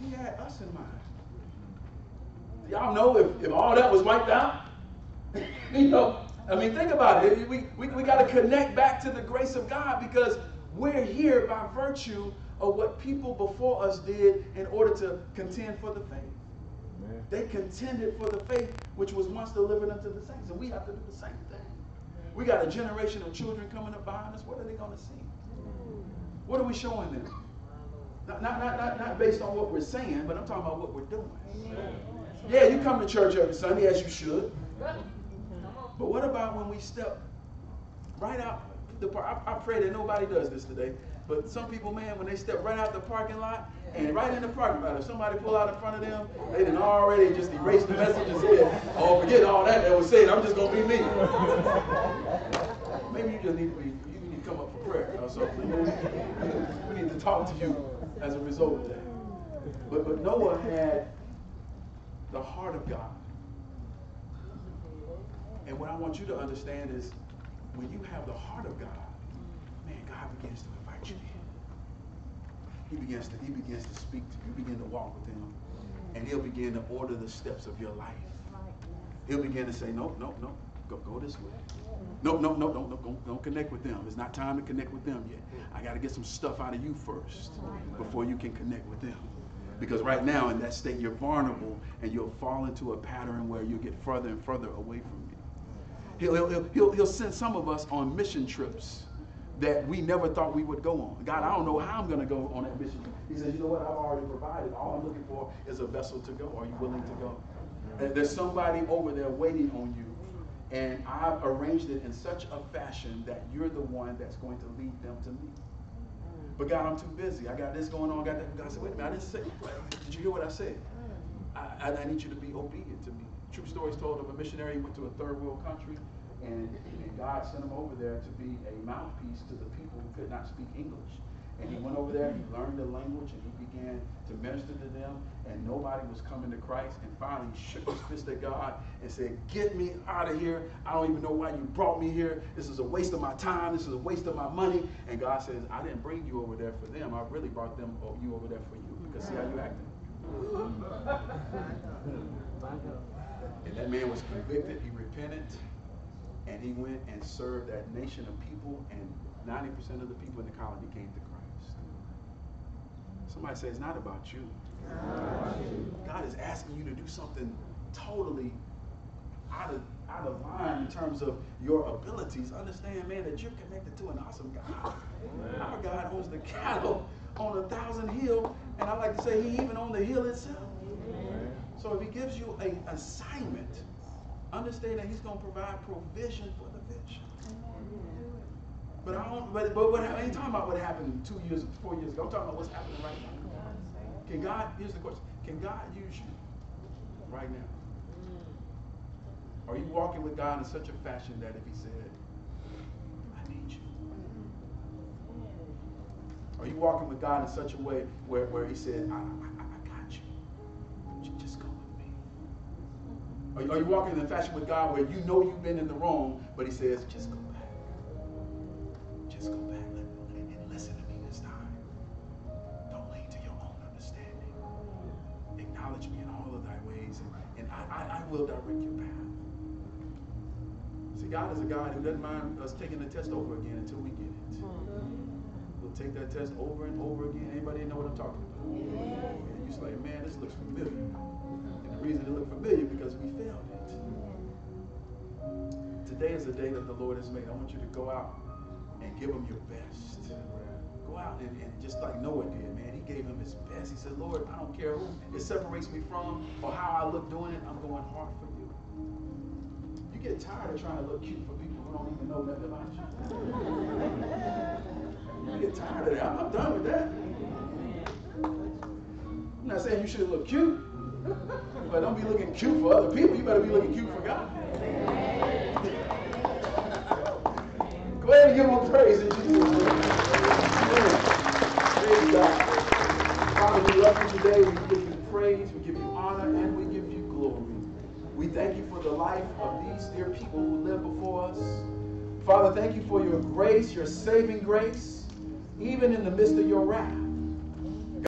he had us in mind. Y'all know if, if all that was wiped out, you know, I mean, think about it. We, we, we got to connect back to the grace of God because we're here by virtue of what people before us did in order to contend for the faith. Amen. They contended for the faith which was once delivered unto the saints, and we have to do the same thing. We got a generation of children coming up behind us. What are they going to see? What are we showing them? Not, not, not, not, not based on what we're saying, but I'm talking about what we're doing. Amen. Yeah, you come to church every Sunday as you should. But what about when we step right out the park? I, I pray that nobody does this today. But some people, man, when they step right out the parking lot and right in the parking lot, if somebody pull out in front of them, they done already just erased the message and said, oh, forget all that that was said. I'm just going to be me. Maybe you just need to be, you need to come up for prayer or something. We need to talk to you as a result of that. But, but Noah had the heart of God. And what I want you to understand is when you have the heart of God, man, God begins to. He begins to he begins to speak to you. Begin to walk with him. And he'll begin to order the steps of your life. He'll begin to say, no, no, no, go, go this way. No, no, no, don't, don't, don't connect with them. It's not time to connect with them yet. I got to get some stuff out of you first before you can connect with them. Because right now, in that state, you're vulnerable and you'll fall into a pattern where you'll get further and further away from me. He'll, he'll, he'll, he'll send some of us on mission trips that we never thought we would go on. God, I don't know how I'm going to go on that mission. He says, you know what? I've already provided. All I'm looking for is a vessel to go. Are you willing to go? And there's somebody over there waiting on you. And I've arranged it in such a fashion that you're the one that's going to lead them to me. But God, I'm too busy. I got this going on. I got that. God said, wait a minute. I didn't say. Did you hear what I said? I, I need you to be obedient to me. True stories told of a missionary who went to a third world country, and, and God sent him over there to be a mouthpiece to the people who could not speak English. And he went over there, he learned the language, and he began to minister to them, and nobody was coming to Christ. And finally, he shook his fist at God and said, Get me out of here. I don't even know why you brought me here. This is a waste of my time. This is a waste of my money. And God says, I didn't bring you over there for them. I really brought them oh, you over there for you. Because see how you acting. And that man was convicted. He repented. And he went and served that nation of people. And 90% of the people in the colony came to Christ. Somebody say it's not about you. God is asking you to do something totally out of out of line in terms of your abilities. Understand, man, that you're connected to an awesome God. Our God owns the cattle on a thousand hill, and I like to say he even owns the hill itself. So if he gives you an assignment, understand that he's going to provide provision for the vision. But I don't. But but what I ain't talking about what happened two years, four years ago. I'm talking about what's happening right now. Can God? Here's the question: Can God use you right now? Are you walking with God in such a fashion that if He said, "I need you," are you walking with God in such a way where, where He said, I, I, Are you, are you walking in a fashion with God where you know you've been in the wrong, but He says, "Just go back." Just go back and listen to me this time. Don't lean to your own understanding. Acknowledge me in all of thy ways, and, and I, I, I will direct your path. See, God is a God who doesn't mind us taking the test over again until we get it. Hmm. We'll take that test over and over again. Anybody know what I'm talking about? And you're like, man, this looks familiar. And the reason it looks familiar because we failed it. Today is the day that the Lord has made. I want you to go out and give him your best. Go out and, and, just like Noah did, man, he gave him his best. He said, Lord, I don't care who it separates me from or how I look doing it, I'm going hard for you. You get tired of trying to look cute for people who don't even know nothing about you. You get tired of that. I'm, I'm done with that. I'm not saying you should look cute, but don't be looking cute for other people. You better be looking cute for God. Go ahead and give him praise in Jesus' name. Praise God. Father, we love you today. We give you praise, we give you honor, and we give you glory. We thank you for the life of these dear people who live before us. Father, thank you for your grace, your saving grace, even in the midst of your wrath.